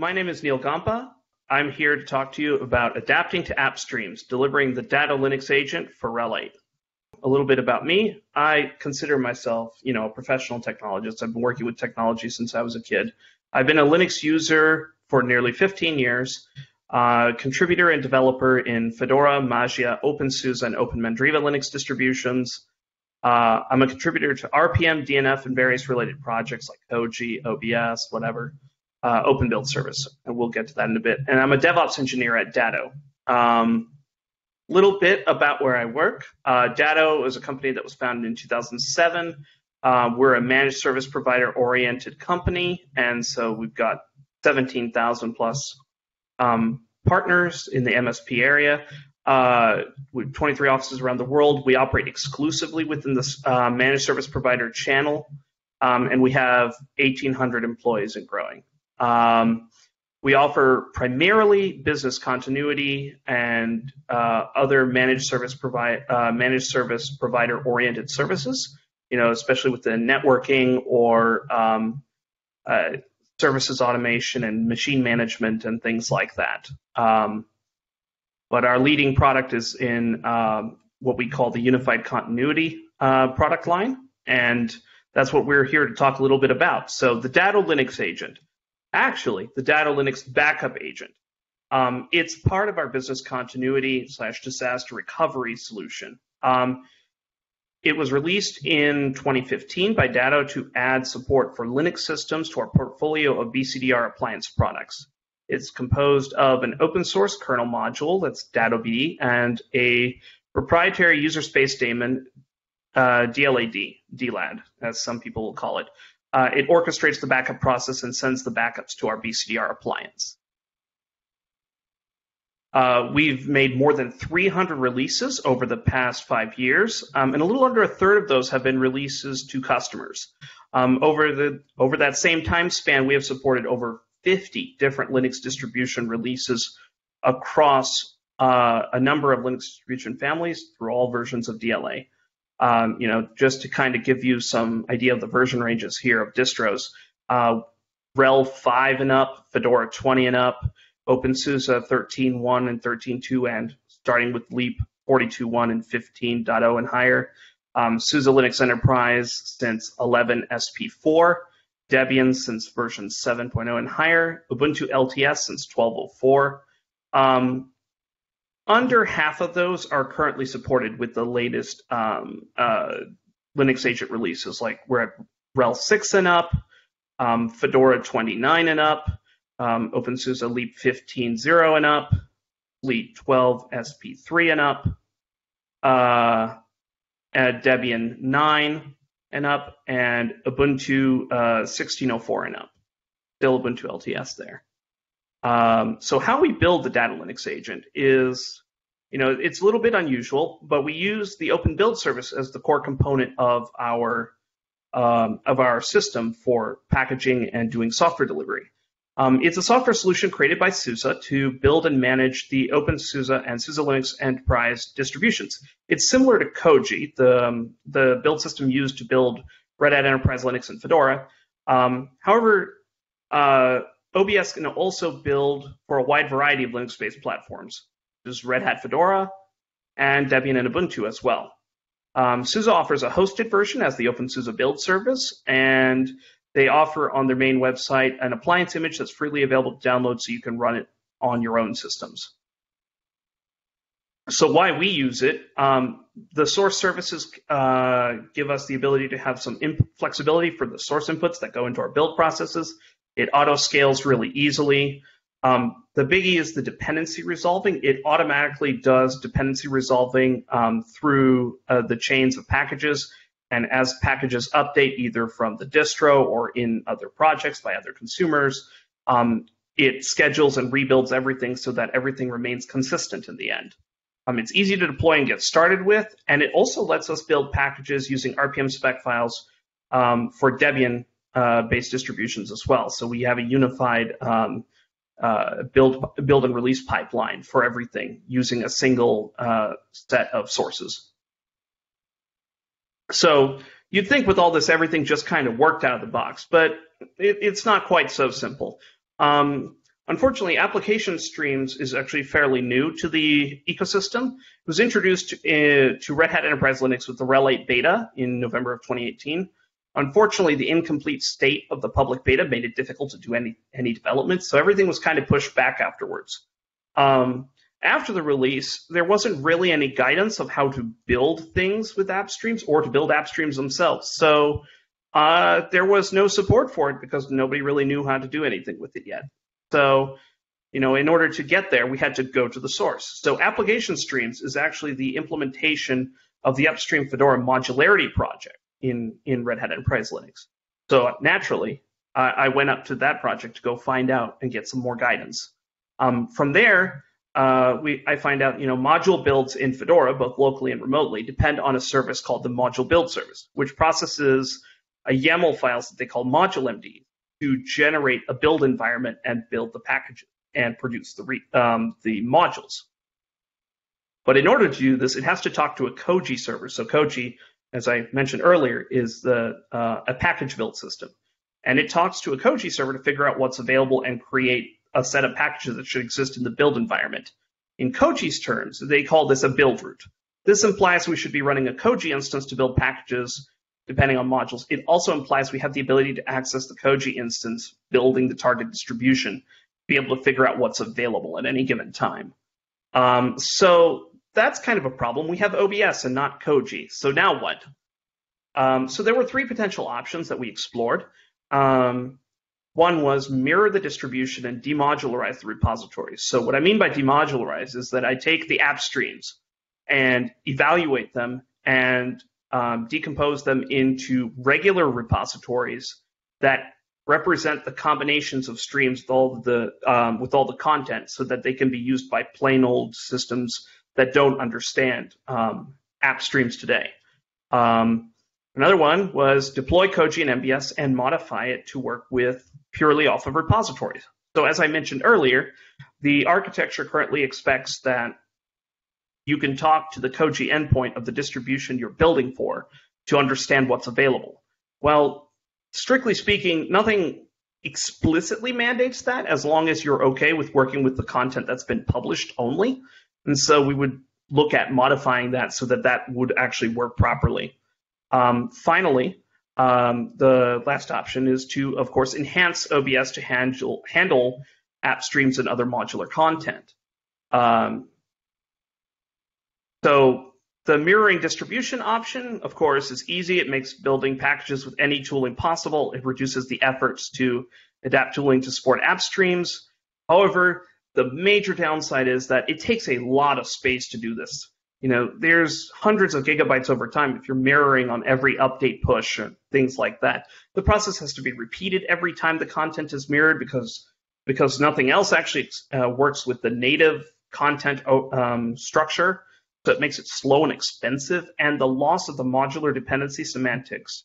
My name is Neal Gompa. I'm here to talk to you about adapting to app streams, delivering the Datto Linux agent for 8. A little bit about me. I consider myself, you know, a professional technologist. I've been working with technology since I was a kid. I've been a Linux user for nearly 15 years, uh, contributor and developer in Fedora, Mageia, OpenSUSE, and OpenMandriva Linux distributions. Uh, I'm a contributor to RPM, DNF, and various related projects like Koji, OBS, whatever uh, open build service, and we'll get to that in a bit. And I'm a DevOps engineer at Datto. Um, little bit about where I work. Uh, Datto is a company that was founded in 2007. Uh, we're a managed service provider oriented company, and so we've got 17,000 plus um, partners in the MSP area. Uh, we have 23 offices around the world. We operate exclusively within the uh, managed service provider channel, um, and we have 1,800 employees and growing. Um, we offer primarily business continuity and uh, other managed service provide uh, managed service provider oriented services. You know, especially with the networking or um, uh, services automation and machine management and things like that. Um, but our leading product is in um, what we call the unified continuity uh, product line, and that's what we're here to talk a little bit about. So the Datto Linux agent actually the Datto Linux backup agent. Um, it's part of our business continuity slash disaster recovery solution. Um, it was released in 2015 by Datto to add support for Linux systems to our portfolio of BCDR appliance products. It's composed of an open source kernel module that's DattoBD and a proprietary user space daemon, uh, DLAD, DLAD, as some people will call it, uh, it orchestrates the backup process and sends the backups to our BCDR appliance. Uh, we've made more than 300 releases over the past five years, um, and a little under a third of those have been releases to customers. Um, over the over that same time span, we have supported over 50 different Linux distribution releases across uh, a number of Linux distribution families through all versions of DLA. Um, you know, just to kind of give you some idea of the version ranges here of distros. Uh, RHEL 5 and up, Fedora 20 and up, OpenSUSE 13.1 and 13.2 and starting with Leap 42.1 and 15.0 and higher. Um, SUSE Linux Enterprise since 11 SP4, Debian since version 7.0 and higher, Ubuntu LTS since 12.04. Um, under half of those are currently supported with the latest um, uh, Linux agent releases. Like we're at RHEL 6 and up, um, Fedora 29 and up, um, OpenSUSE Leap 15.0 and up, Leap 12 SP3 and up, uh, Debian 9 and up, and Ubuntu uh, 16.04 and up. Still Ubuntu LTS there. Um, so how we build the Datto Linux agent is, you know, it's a little bit unusual, but we use the Open Build service as the core component of our um, of our system for packaging and doing software delivery. Um, it's a software solution created by SUSE to build and manage the OpenSUSE and SUSE Linux Enterprise distributions. It's similar to Koji, the, um, the build system used to build Red Hat Enterprise Linux and Fedora. Um, however, uh, OBS can also build for a wide variety of Linux-based platforms. There's Red Hat Fedora and Debian and Ubuntu as well. Um, SUSE offers a hosted version as the OpenSUSE build service, and they offer on their main website an appliance image that's freely available to download so you can run it on your own systems. So why we use it, um, the source services uh, give us the ability to have some flexibility for the source inputs that go into our build processes it auto scales really easily. Um, the biggie is the dependency resolving. It automatically does dependency resolving um, through uh, the chains of packages. And as packages update either from the distro or in other projects by other consumers, um, it schedules and rebuilds everything so that everything remains consistent in the end. Um, it's easy to deploy and get started with, and it also lets us build packages using RPM spec files um, for Debian uh, based distributions as well. So we have a unified um, uh, build build and release pipeline for everything using a single uh, set of sources. So you'd think with all this, everything just kind of worked out of the box, but it, it's not quite so simple. Um, Unfortunately, application streams is actually fairly new to the ecosystem. It was introduced to, uh, to Red Hat Enterprise Linux with the RHEL 8 beta in November of 2018. Unfortunately, the incomplete state of the public beta made it difficult to do any, any development, so everything was kind of pushed back afterwards. Um, after the release, there wasn't really any guidance of how to build things with app streams or to build app streams themselves. So uh, there was no support for it because nobody really knew how to do anything with it yet. So, you know, in order to get there, we had to go to the source. So application streams is actually the implementation of the upstream Fedora modularity project in, in Red Hat Enterprise Linux. So naturally, I, I went up to that project to go find out and get some more guidance. Um, from there, uh, we, I find out, you know, module builds in Fedora, both locally and remotely, depend on a service called the module build service, which processes a YAML files that they call modulemd to generate a build environment and build the packages and produce the, re, um, the modules. But in order to do this, it has to talk to a Koji server. So Koji, as I mentioned earlier, is the uh, a package build system, and it talks to a Koji server to figure out what's available and create a set of packages that should exist in the build environment. In Koji's terms, they call this a build root. This implies we should be running a Koji instance to build packages depending on modules. It also implies we have the ability to access the Koji instance, building the target distribution, be able to figure out what's available at any given time. Um, so that's kind of a problem. We have OBS and not Koji. So now what? Um, so there were three potential options that we explored. Um, one was mirror the distribution and demodularize the repositories. So what I mean by demodularize is that I take the app streams and evaluate them and um, decompose them into regular repositories that represent the combinations of streams with all the um, with all the content, so that they can be used by plain old systems that don't understand um, app streams today. Um, another one was deploy Koji and MBS and modify it to work with purely off of repositories. So as I mentioned earlier, the architecture currently expects that you can talk to the Koji endpoint of the distribution you're building for to understand what's available. Well, strictly speaking, nothing explicitly mandates that as long as you're okay with working with the content that's been published only. And so we would look at modifying that so that that would actually work properly. Um, finally, um, the last option is to, of course, enhance OBS to handle, handle app streams and other modular content. Um, so the mirroring distribution option, of course, is easy. It makes building packages with any tooling possible. It reduces the efforts to adapt tooling to support app streams. However, the major downside is that it takes a lot of space to do this. You know, there's hundreds of gigabytes over time if you're mirroring on every update push or things like that. The process has to be repeated every time the content is mirrored because because nothing else actually uh, works with the native content um, structure so it makes it slow and expensive, and the loss of the modular dependency semantics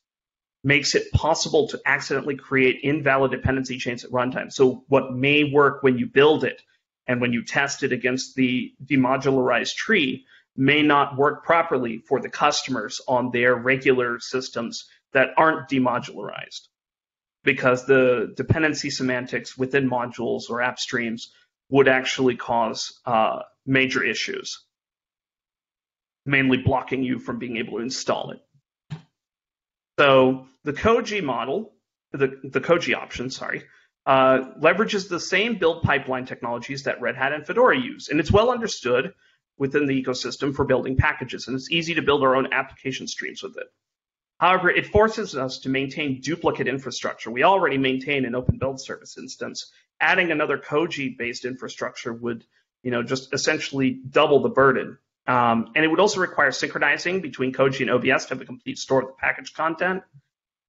makes it possible to accidentally create invalid dependency chains at runtime. So what may work when you build it and when you test it against the demodularized tree may not work properly for the customers on their regular systems that aren't demodularized because the dependency semantics within modules or app streams would actually cause uh, major issues mainly blocking you from being able to install it. So the Koji model, the, the Koji option, sorry, uh, leverages the same build pipeline technologies that Red Hat and Fedora use, and it's well understood within the ecosystem for building packages, and it's easy to build our own application streams with it. However, it forces us to maintain duplicate infrastructure. We already maintain an open build service instance. Adding another Koji-based infrastructure would, you know, just essentially double the burden um, and it would also require synchronizing between Koji and OBS to have a complete store of the package content.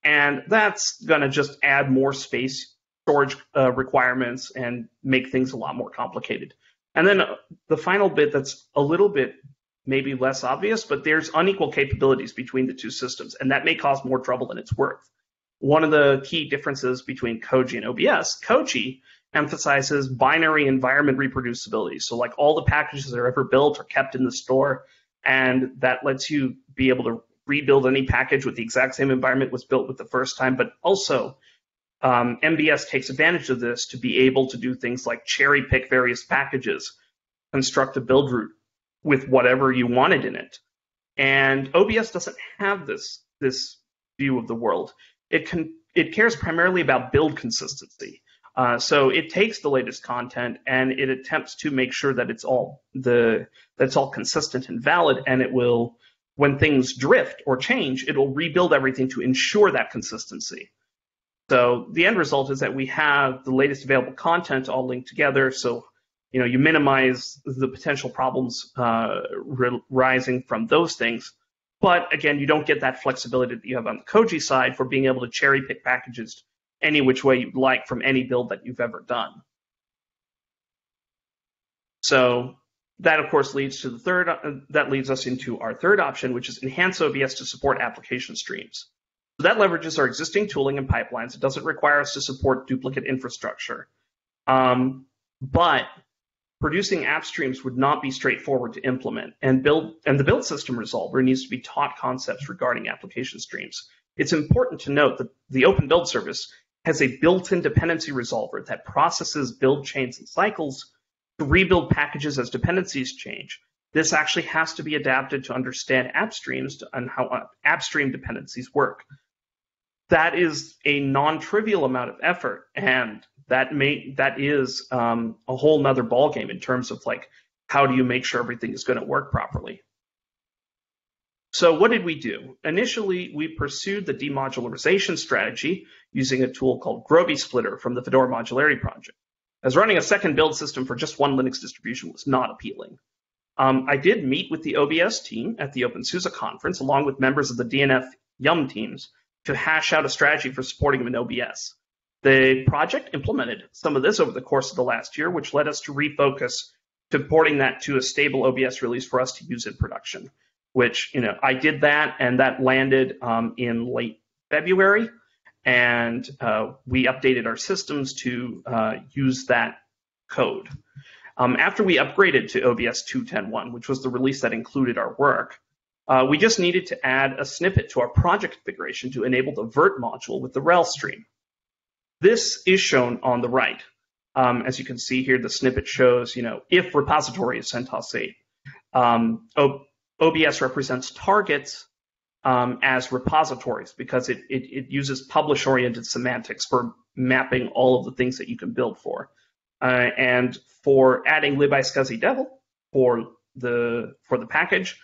And that's going to just add more space storage uh, requirements and make things a lot more complicated. And then uh, the final bit that's a little bit maybe less obvious, but there's unequal capabilities between the two systems, and that may cause more trouble than it's worth. One of the key differences between Koji and OBS, Koji emphasizes binary environment reproducibility. So like all the packages that are ever built are kept in the store, and that lets you be able to rebuild any package with the exact same environment was built with the first time, but also um, MBS takes advantage of this to be able to do things like cherry pick various packages, construct a build root with whatever you wanted in it. And OBS doesn't have this this view of the world. It can it cares primarily about build consistency. Uh, so it takes the latest content and it attempts to make sure that it's all the that's all consistent and valid, and it will when things drift or change, it'll rebuild everything to ensure that consistency. So the end result is that we have the latest available content all linked together. So you know you minimize the potential problems uh, rising from those things. But again, you don't get that flexibility that you have on the Koji side for being able to cherry pick packages any which way you'd like from any build that you've ever done. So that of course leads to the third, uh, that leads us into our third option, which is enhance OBS to support application streams. That leverages our existing tooling and pipelines. It doesn't require us to support duplicate infrastructure. Um, but producing app streams would not be straightforward to implement and build and the build system resolver needs to be taught concepts regarding application streams. It's important to note that the Open Build service has a built-in dependency resolver that processes build chains and cycles to rebuild packages as dependencies change. This actually has to be adapted to understand app streams and how uh, app stream dependencies work. That is a non-trivial amount of effort, and that may that is um, a whole nother ballgame in terms of like how do you make sure everything is going to work properly. So what did we do? Initially, we pursued the demodularization strategy using a tool called Grobisplitter from the Fedora Modularity Project as running a second build system for just one Linux distribution was not appealing. Um, I did meet with the OBS team at the OpenSUSE conference, along with members of the DNF Yum teams, to hash out a strategy for supporting them in OBS. The project implemented some of this over the course of the last year, which led us to refocus to porting that to a stable OBS release for us to use in production. Which you know I did that, and that landed um, in late February and uh, we updated our systems to uh, use that code. Um, after we upgraded to OBS 2.10.1, which was the release that included our work, uh, we just needed to add a snippet to our project configuration to enable the virt module with the rhel stream. This is shown on the right. Um, as you can see here, the snippet shows, you know, if repository is CentOS 8. Um, OBS represents targets um, as repositories because it, it, it uses publish oriented semantics for mapping all of the things that you can build for. Uh, and for adding libiSCSI for the for the package,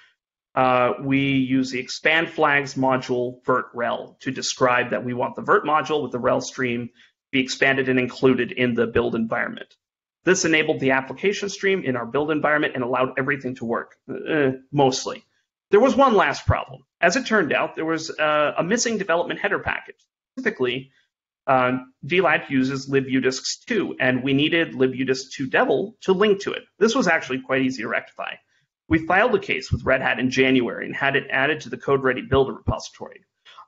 uh, we use the expand flags module virt rhel to describe that we want the virt module with the rhel stream be expanded and included in the build environment. This enabled the application stream in our build environment and allowed everything to work, uh, mostly. There was one last problem. As it turned out, there was uh, a missing development header package. Specifically, uh, DLAD uses libudisks2, and we needed libudisks2-devel to link to it. This was actually quite easy to rectify. We filed a case with Red Hat in January and had it added to the CodeReady Builder repository.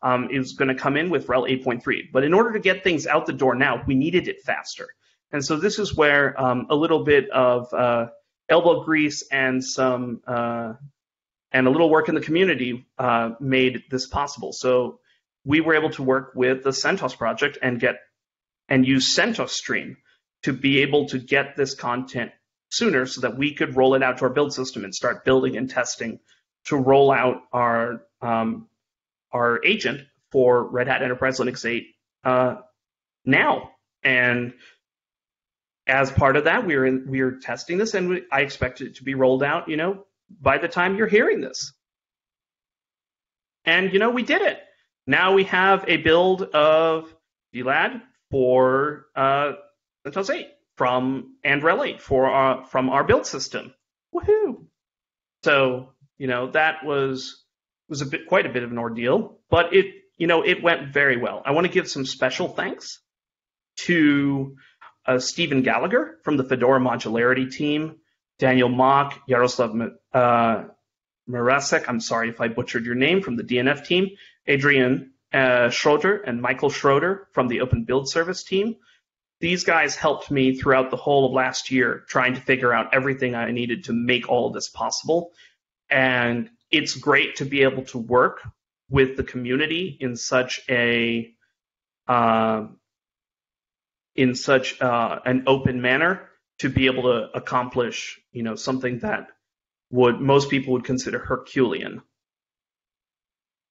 Um, it was going to come in with RHEL 8.3, but in order to get things out the door now, we needed it faster. And so this is where um, a little bit of uh, elbow grease and some uh, and a little work in the community uh, made this possible. So we were able to work with the CentOS project and get and use CentOS Stream to be able to get this content sooner so that we could roll it out to our build system and start building and testing to roll out our um, our agent for Red Hat Enterprise Linux 8 uh, now. And as part of that, we're in, we're testing this, and we, I expect it to be rolled out, you know, by the time you're hearing this. And you know, we did it. Now we have a build of DLAD for uh, CentOS 8 from and RHEL 8 for our, from our build system. Woohoo! So you know that was was a bit quite a bit of an ordeal, but it you know it went very well. I want to give some special thanks to uh, Stephen Gallagher from the Fedora modularity team Daniel Mach, Jaroslav uh, Marasek, I'm sorry if I butchered your name, from the DNF team, Adrian uh, Schroeder and Michael Schroeder from the Open Build Service team. These guys helped me throughout the whole of last year trying to figure out everything I needed to make all of this possible. And it's great to be able to work with the community in such a uh, in such uh, an open manner to be able to accomplish, you know, something that would most people would consider Herculean.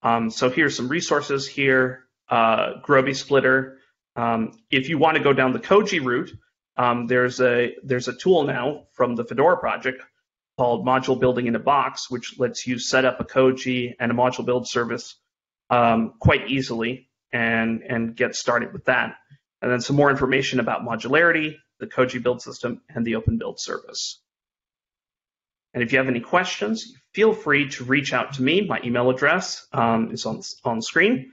Um, so here's some resources here. Uh, Grobisplitter. Um, if you want to go down the Koji route, um, there's a there's a tool now from the Fedora project called Module Building in a Box, which lets you set up a Koji and a module build service um, quite easily and and get started with that. And then some more information about modularity, the Koji build system, and the Open Build service. And if you have any questions, feel free to reach out to me. My email address um, is on, on screen.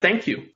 Thank you.